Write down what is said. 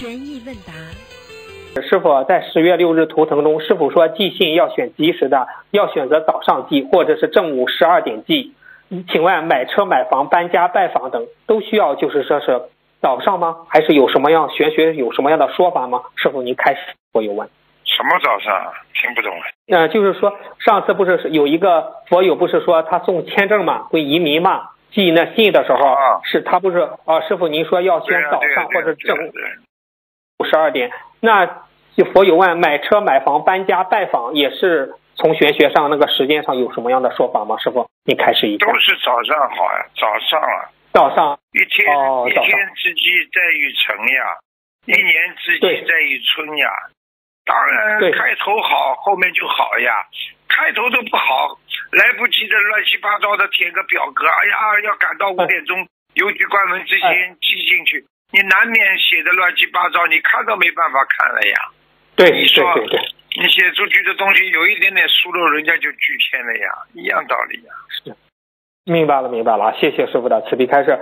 悬疑问答，师傅在十月六日图腾中，师傅说寄信要选及时的，要选择早上寄或者是正午十二点寄。请问买车、买房、搬家、拜访等都需要就是说是早上吗？还是有什么样玄学有什么样的说法吗？师傅您开始我有问。什么早上？听不懂。呃，就是说上次不是有一个佛友不是说他送签证嘛，会移民嘛，寄那信的时候、啊是他不是啊？师傅您说要对啊选早上或者正午对啊对啊十二点。那就佛有问买车、买房、搬家、拜访也是从玄学上那个时间上有什么样的说法吗？师傅，你开始一下都。是早上好呀，早上啊，早上一天、一天之计在于晨呀，一年之计在于春呀。当然开头好，后面就好呀。开头都不好，来不及的乱七八糟的填个表格，哎呀，要赶到五哎点钟邮局关门之前寄进去，你难免写的乱七八糟，你看都没办法看了呀。对对你说对对，你写出去的东西有一点点疏漏，人家就拒签了呀，一样道理呀。是明白了明白了，谢谢师傅的慈悲开示。